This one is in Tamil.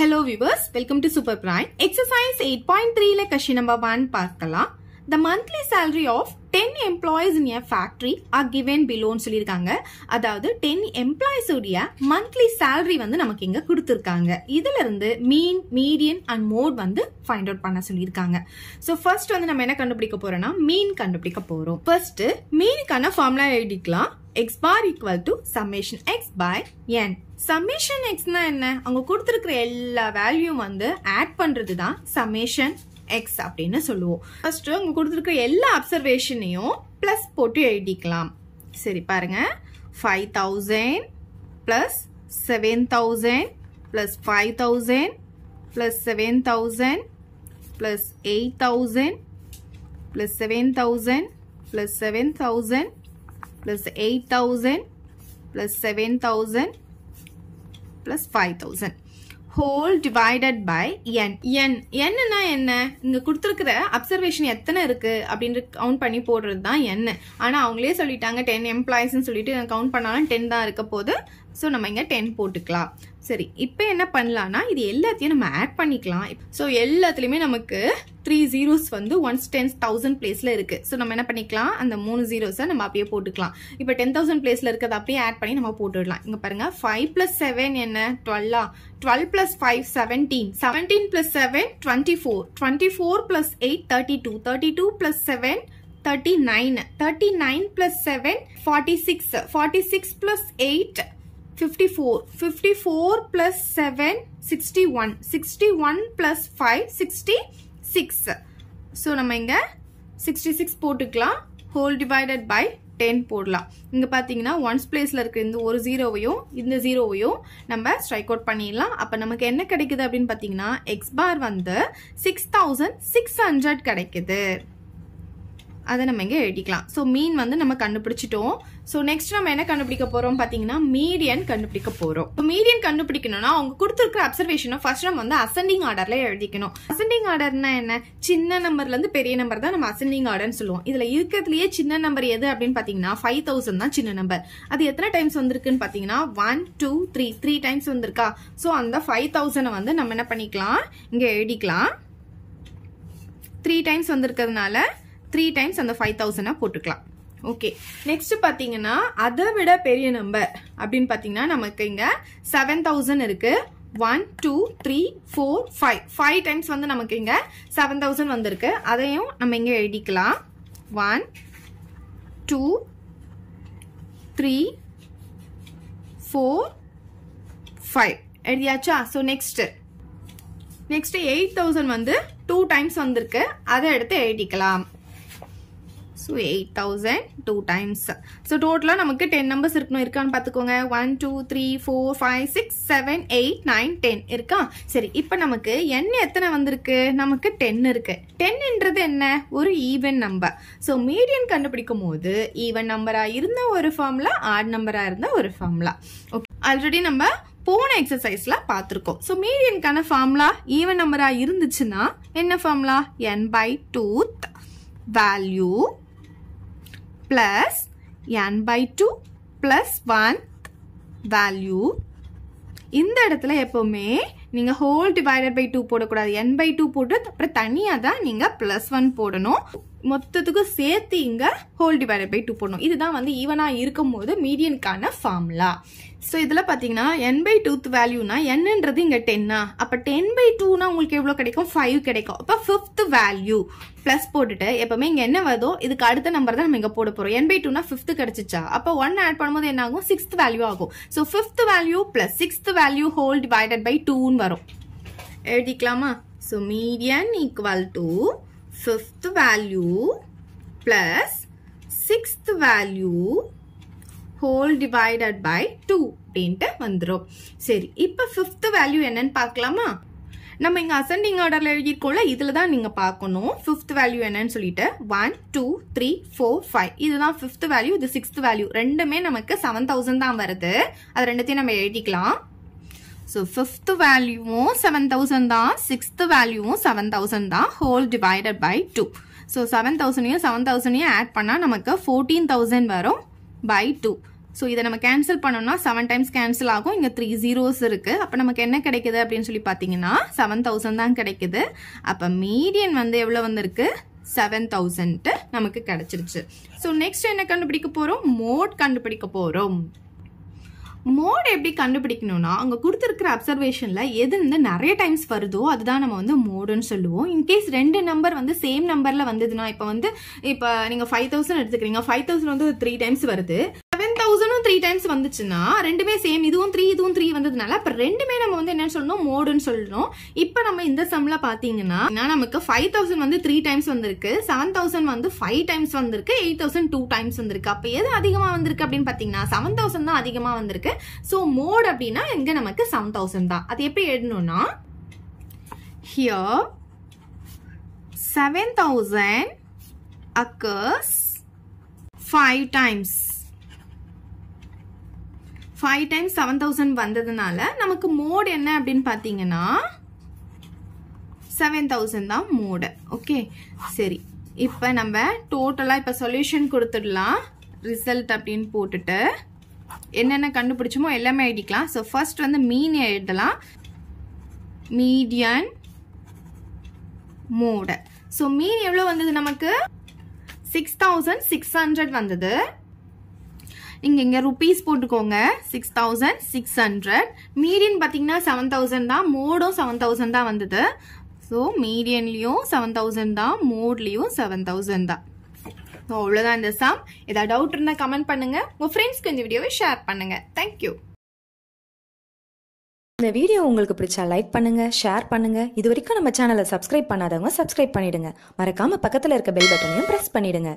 Hello viewers, welcome to Super Prime. Exercise 8.3ல question number 1 பார்க்கலாம். The monthly salary of 10 employees in a factory are given below ன்னு சொல்லியிருக்காங்க. அதாவது 10 employees உடைய monthly salary வந்து நமக்கு இங்கே கொடுத்துருக்காங்க. இதுலேருந்து மீன் மீடியன் அண்ட் மோட் வந்து ஃபைண்ட் அவுட் பண்ண சொல்லியிருக்காங்க. ஸோ ஃபர்ஸ்ட் வந்து நம்ம என்ன கண்டுபிடிக்க போறோம்னா மீன் கண்டுபிடிக்க போகிறோம் ஃபர்ஸ்ட் மீனுக்கான ஃபார்முலா எழுதிக்கலாம். X bar equal to summation X by N summation xனா என்ன? அவங்க கொடுத்துருக்கிற எல்லா வேல்யூம் வந்து ஆட் பண்ணுறது தான் summation எக்ஸ் அப்படின்னு சொல்லுவோம். ஃபர்ஸ்ட் அவங்க கொடுத்துருக்க எல்லா அப்சர்வேஷனையும் ப்ளஸ் போட்டு எழுதிக்கலாம். சரி பாருங்க. Five thousand plus seven thousand plus five thousand plus seven thousand plus eight thousand plus seven thousand plus seven thousand plus 8000 plus 7000 plus 5000 whole divided by n. n என்னன்னா என்ன? இங்க கொடுத்துருக்கிற அப்சர்வேஷன் எத்தனை இருக்கு? அப்படின்னு கவுண்ட் பண்ணி போடுறது தான் என்ன ஆனா அவங்களே சொல்லிட்டாங்க டென் எம்ப்ளாயிஸ்ன்னு சொல்லிட்டு கவுண்ட் பண்ணாலும் டென் தான் இருக்க போது ஸோ நம்ம இங்கே டென் போட்டுக்கலாம். சரி இப்போ என்ன பண்ணலான்னா இது எல்லாத்தையும் நம்ம ஆட் பண்ணிக்கலாம். ஸோ எல்லாத்துலேயுமே நமக்கு த்ரீ ஜீரோஸ் வந்து ஒன்ஸ் டென்ஸ் தௌசண்ட் பிளேஸில் இருக்குது ஸோ நம்ம என்ன பண்ணிக்கலாம்? அந்த மூணு ஜீரோஸை நம்ம அப்படியே போட்டுக்கலாம். இப்போ டென் தௌசண்ட் பிளேஸில் இருக்கிறத அப்படியே ஆட் பண்ணி நம்ம போட்டுடலாம். இங்கே பாருங்கள் ஃபைவ் ப்ளஸ் செவன் என்ன? டுவெல்லா twelve plus five seventeen seventeen plus seven twenty four twenty four plus eight thirty two thirty two plus seven thirty nine thirty nine plus seven forty 7 forty six plus eight 54 54 plus 7 61 61 plus 5 66 so நம்ம இங்க 66 போட்டுக்கலாம். Whole divided by 10 போடலாம். இங்க பார்த்தீங்கன்னா ஒன்ஸ் பிளேஸ்ல இருக்கிற இந்த ஒரு ஜீரோவையும் இந்த ஜீரோவையும் நம்ம ஸ்ட்ரைக் அவுட் பண்ணிடலாம். அப்ப நமக்கு என்ன கிடைக்குது அப்படின்னு பாத்தீங்கன்னா எக்ஸ் பார் வந்து சிக்ஸ் தௌசண்ட் சிக்ஸ் ஹண்ட்ரட் கிடைக்குது. அதை நம்ம இங்கே எழுதிக்கலாம். ஸோ மீன் வந்து நம்ம கண்டுபிடிச்சிட்டோம். ஸோ நெக்ஸ்ட் நம்ம என்ன கண்டுபிடிக்க போகிறோம் பார்த்தீங்கன்னா மீடியன் கண்டுபிடிக்க போகிறோம் இப்போ மீடியன் கண்டுபிடிக்கணும்னா அவங்க கொடுத்துருக்க அப்சர்வேஷனை ஃபர்ஸ்ட் நம்ம வந்து அசெண்டிங் ஆர்டரில் எழுதிக்கணும். அசெண்டிங் ஆர்டர்னா என்ன? சின்ன நம்பர்லேருந்து பெரிய நம்பர் தான் நம்ம அசெண்டிங் ஆர்டர்னு சொல்லுவோம். இதில் இருக்கிறதுலயே சின்ன நம்பர் எது அப்படின்னு பார்த்தீங்கன்னா ஃபைவ் தௌசண்ட் தான் சின்ன நம்பர் அது எத்தனை டைம்ஸ் வந்திருக்குன்னு பார்த்தீங்கன்னா one two three three times வந்திருக்கா? ஸோ அந்த ஃபைவ் தௌசண்டை வந்து நம்ம என்ன பண்ணிக்கலாம்? இங்கே எழுதிக்கலாம். த்ரீ டைம்ஸ் வந்திருக்கிறதுனால த்ரீ டைம்ஸ் அந்த ஃபைவ் தௌசண்டாக போட்டுக்கலாம். ஓகே நெக்ஸ்ட் பார்த்தீங்கன்னா அதை விட பெரிய நம்பர் அப்படின்னு பார்த்தீங்கன்னா நமக்கு இங்கே செவன் தௌசண்ட் இருக்குது one two three four five five times வந்து நமக்கு இங்கே செவன் தௌசண்ட் வந்திருக்கு. அதையும் நம்ம இங்கே எழுதிக்கலாம். One two three four five எழுதியாச்சா? So next next eight thousand வந்து டூ டைம்ஸ் வந்திருக்கு. அதை எடுத்து எழுதிக்கலாம். So eight thousand two times so டோட்டலாக நமக்கு டென் நம்பர்ஸ் இருக்கணும். இருக்கான்னு பார்த்துக்கோங்க. One two three four five six seven eight nine ten இருக்கா? சரி இப்போ நமக்கு என்ன எத்தனை வந்திருக்கு? நமக்கு டென் இருக்கு. டென்ன்றது என்ன? ஒரு ஈவன் நம்பர் ஸோ மீடியன் கண்டுபிடிக்கும் போது ஈவன் நம்பராக இருந்த ஒரு ஃபார்ம்லா ஆட் நம்பராக இருந்த ஒரு ஃபார்ம்லா ஓகே ஆல்ரெடி நம்ம போன எக்ஸசைஸ்ல பார்த்துருக்கோம். ஸோ மீடியனுக்கான ஃபார்முலா ஈவன் நம்பராக இருந்துச்சுன்னா என்ன formula N by twoth value plus N by two plus one value இந்த இடத்துல எப்போவுமே நீங்கள் ஹோல் டிவைடட் பை டூ போடக்கூடாது. என் பை டூ போட்டு அப்புறம் தனியாக தான் நீங்கள் ப்ளஸ் ஒன் போடணும். மொத்தத்துக்கும் சேர்த்து இங்கே ஹோல் டிவைடட் பை டூ போடணும். இதுதான் வந்து ஈவனாக இருக்கும்போது மீடியனுக்கான ஃபார்முலா ஸோ இதில் பார்த்தீங்கன்னா என் பை டூத் வேல்யூனா என்னன்றது இங்கே டென்னா அப்போ டென் பை டூனா உங்களுக்கு எவ்வளோ கிடைக்கும்? ஃபைவ் கிடைக்கும். அப்போ ஃபிஃப்த் வேல்யூ ப்ளஸ் போட்டுட்டு எப்போவுமே இங்கே என்ன வருதோ இதுக்கு அடுத்த நம்பர் தான் நம்ம இங்கே போட போகிறோம் என் பை டூனா ஃபிஃப்த்து கிடச்சிச்சா? அப்போ ஒன் ஆட் பண்ணும்போது என்ன ஆகும்? சிக்ஸ்த் வேல்யூ ஆகும். So fifth value plus sixth value whole divided by டூன்னு வரும். எழுதிக்கலாமா? So median equal to fifth value plus sixth value whole divided by two அப்படின்ட்டு வந்துடும் சரி இப்போ ஃபிஃப்த் வேல்யூ என்னன்னு பார்க்கலாமா? நம்ம இங்கே அசெண்டிங் ஆர்டரில் எழுதியிருக்கோம்ல இதில் தான் நீங்கள் பார்க்கணும். ஃபிஃப்த் வேல்யூ என்னன்னு சொல்லிட்டு one two three four five இதுதான் ஃபிஃப்த் வேல்யூ இது சிக்ஸ்த் வேல்யூ ரெண்டுமே நமக்கு செவன் தௌசண்ட் தான் வருது. அது ரெண்டுத்தையும் நம்ம எழுதிக்கலாம். ஸோ ஃபிஃப்த் வேல்யூவும் செவன் தௌசண்ட் தான் சிக்ஸ்த் வேல்யூவும் செவன் தௌசண்ட் தான் whole divided by two so seven தௌசண்டையும் seven தௌசண்டையும் ஆட் பண்ணால் நமக்கு ஃபோர்டீன் தௌசண்ட் வரும் பை டூ ஸோ இதை நம்ம கேன்சல் பண்ணோம்னா செவன் டைம்ஸ் கேன்சல் ஆகும். இங்கே த்ரீ ஜீரோஸ் இருக்குது அப்போ நமக்கு என்ன கிடைக்குது அப்படின்னு சொல்லி பார்த்தீங்கன்னா செவன் தௌசண்ட் தான் கிடைக்குது. அப்போ மீடியன் வந்து எவ்வளோ வந்திருக்கு? செவன் தௌசண்ட் நமக்கு கிடைச்சிருச்சு. ஸோ நெக்ஸ்ட் என்ன கண்டுபிடிக்க போகிறோம் மோட் கண்டுபிடிக்க போகிறோம் மோட் எப்படி கண்டுபிடிக்கணும்னா அங்கே கொடுத்துருக்கிற அப்சர்வேஷனில் எது வந்து நிறைய டைம்ஸ் வருதோ அதுதான் நம்ம வந்து மோடுன்னு சொல்லுவோம். இன்கேஸ் ரெண்டு நம்பர் வந்து சேம் நம்பரில் வந்ததுன்னா இப்போ வந்து இப்போ நீங்கள் ஃபைவ் தௌசண்ட் எடுத்துக்கிறீங்க. ஃபைவ் தௌசண்ட் வந்து த்ரீ டைம்ஸ் வருது. த்ரீ டைம்ஸ் வந்துச்சுன்னா ரெண்டுமே சேம் இதுவும் த்ரீ இதுவும் த்ரீ வந்ததுனால அப்போ ரெண்டுமே நம்ம வந்து என்னன்னு சொல்லணும்? மோடுன்னு சொல்லணும். இப்போ நம்ம இந்த சம்ல பார்த்தீங்கன்னா நமக்கு ஃபைவ் தௌசண்ட் வந்து த்ரீ டைம்ஸ் வந்திருக்கு செவன் தௌசண்ட் வந்து ஃபைவ் டைம்ஸ் வந்திருக்கு எயிட் தௌசண்ட் டூ டைம்ஸ் வந்திருக்கு. அப்போ எது அதிகமாக வந்திருக்கு அப்படின்னு பார்த்தீங்கன்னா செவன் தௌசண்ட் தான் அதிகமாக வந்திருக்கு. ஸோ மோட் அப்படின்னா இங்கே நமக்கு செவன் தௌசண்ட் தான். அது எப்படி எழுதணும்னா here seven thousand occurs five times five times seven thousand வந்ததுனால நமக்கு மோடு என்ன அப்படின்னு பார்த்தீங்கன்னா செவன் தௌசண்ட் தான் மோடு ஓகே சரி. இப்போ நம்ம டோட்டலாக இப்போ சொல்யூஷன் கொடுத்துடலாம். ரிசல்ட் அப்படின்னு போட்டுட்டு என்னென்ன கண்டுபிடிச்சோமோ எல்லாமே எழுதிக்கலாம். ஸோ ஃபர்ஸ்ட் வந்து மீன் எழுதலாம். மீடியன் மோடு ஸோ மீன் எவ்வளோ வந்தது நமக்கு? சிக்ஸ் தௌசண்ட் சிக்ஸ் ஹண்ட்ரட் வந்தது. இங்கே இங்கே ருபீஸ் போட்டுக்கோங்க. Six thousand six hundred median பார்த்தீங்கன்னா செவன் தௌசண்ட் தான். மோடும் செவன் தௌசண்ட் தான் வந்தது. ஸோ மீடியன்லேயும் செவன் தௌசண்ட் தான். மோட்லேயும் செவன் தௌசண்ட் தான். ஸோ அவ்வளோதான் இந்த சம் ஏதாவது டவுட் இருந்தால் கமெண்ட் பண்ணுங்கள் உங்கள் ஃப்ரெண்ட்ஸ்க்கு இந்த வீடியோவை ஷேர் பண்ணுங்கள் தேங்க்யூ இந்த வீடியோ உங்களுக்கு பிடிச்சா லைக் பண்ணுங்க ஷேர் பண்ணுங்க. இது வரைக்கும் நம்ம சேனலை சப்ஸ்கிரைப் பண்ணாதவங்க சப்ஸ்கிரைப் பண்ணிடுங்க. மறக்காம பக்கத்தில் இருக்க பெல் பட்டனையும் ப்ரெஸ் பண்ணிடுங்க.